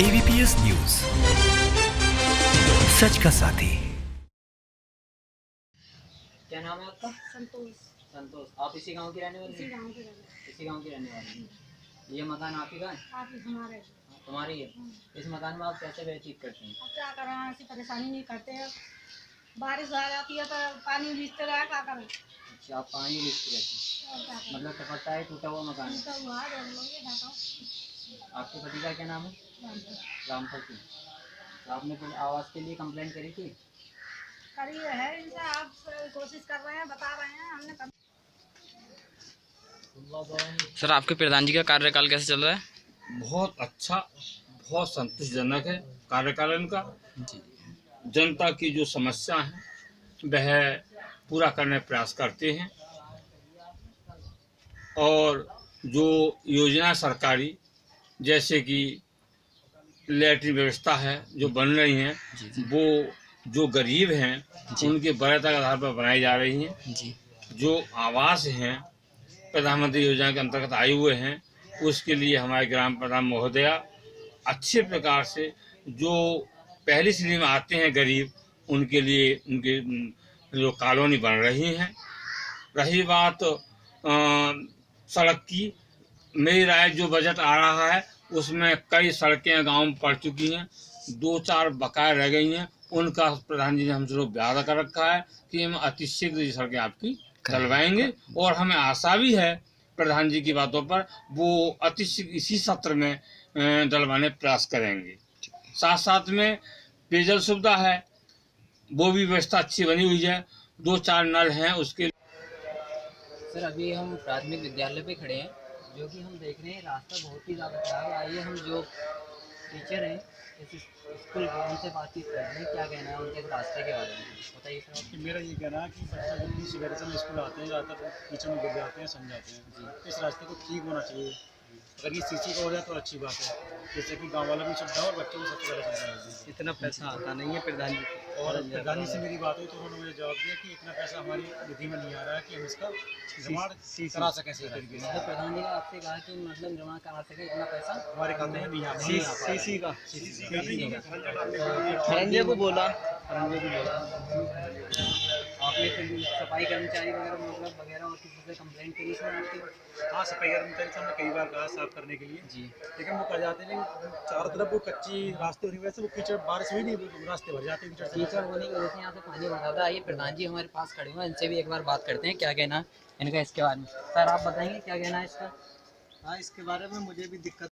AVPS news सच का साथी। क्या नाम है आपका? संतोष। संतोष। आप इसी गाँव की रहने वाली इसी हैं? गाँव के रहने इसी गाँव की रहने वाले हैं। ये मकान आप ही का है? आप ही हमारे। तुम्हारी है? इस मकान में आप कैसे व्यतीत करते हैं? अब क्या कर? रहे हैं ऐसी परेशानी नहीं करते। हैं बारिश आ जाती है तो पानी बीसते रहा क्या करें? आप पानी लिखते रहते हैं मतलब टपकता है टूटा हुआ मकान। आपके पति का क्या नाम है? हुआ। रामपति तो आपने कुछ आवाज़ के लिए कंप्लेंट करी थी? करी है इनसे आप कोशिश कर रहे हैं बता रहे हैं हमने कभी सर आपके प्रधान जी का कार्यकाल कैसे चल रहा है? बहुत अच्छा बहुत संतोषजनक है कार्यकाल इनका जनता की जो समस्या है वह पूरा करने का प्रयास करते हैं। और जो योजना सरकारी जैसे कि लेटरिन व्यवस्था है जो बन रही हैं वो जो गरीब हैं उनके बरायता के आधार पर बनाई जा रही हैं। जो। आवास हैं प्रधानमंत्री योजना के अंतर्गत आए हुए हैं उसके लिए हमारे ग्राम प्रधान महोदया अच्छे प्रकार से जो पहली श्रेणी में आते हैं गरीब उनके लिए उनके जो कॉलोनी बन रही हैं। रही बात सड़क की। मेरी राय जो बजट आ रहा है उसमें कई सड़कें गाँव में पड़ चुकी हैं। दो चार बकाया रह गई हैं। उनका प्रधान जी ने हमसे लोग वादा कर रखा है कि हम अतिशीघ्र ये सड़कें आपकी डलवाएँगे और हमें आशा भी है प्रधान जी की बातों पर वो अतिशीघ्र इसी सत्र में डलवाने प्रयास करेंगे। साथ साथ में पेयजल सुविधा है। वो भी व्यवस्था अच्छी बनी हुई है। दो चार नल हैं उसके। सर अभी हम प्राथमिक विद्यालय पे खड़े हैं जो कि हम देख रहे हैं रास्ता बहुत ही ज़्यादा खराब है। आइए हम जो टीचर हैं इस स्कूल के उनसे बातचीत कर रहे हैं। क्या कहना है उनके रास्ते के बारे में? बताइए सर। कि मेरा ये कहना है कि बच्चा जब भी सवेरे से स्कूल आते हैं ज़्यादातर कीचड़ में गिर जाते हैं समझाते हैं। इस रास्ते को ठीक होना चाहिए। अगर ये सीसी का हो जाए तो अच्छी बात है। जैसे कि गाँव वाला भी सुविधा और बच्चों को सबसे पहले सुविधा इतना पैसा आता नहीं है प्रधान जी और गानी से मेरी बात हुई तो उन्होंने मुझे जवाब दिया कि इतना पैसा हमारी निधि में नहीं आ रहा है कि हम इसका जमा करा सकें सही तरीके से प्रधानमंत्री प्रधान जी ने आपसे कहा कि मतलब जमा करा सके इतना पैसा हमारे खाते में नहीं आ रहा है। सीसी का का। को बोला को बोला सफ़ाई कर्मचारी वगैरह मतलब वगैरह और किसी से कंप्लेंट करी इसमें आपकी हाँ सफ़ाई कर्मचारी से हमने कई बार कहा साफ़ करने के लिए। जी। लेकिन वो कर जाते हैं चारों तरफ़ वो कच्ची रास्ते होने की वजह से वो कीचड़ बारिश हुई नहीं रास्ते भर जाते हैं कीचड़ होने की वजह से यहाँ से पानी भर है आइए प्रधान जी हमारे पास खड़े हुए हैं इनसे भी एक बार बात करते हैं क्या कहना है इनका इसके बारे में। सर आप बताएँगे क्या कहना है इसका? हाँ इसके बारे में मुझे भी दिक्कत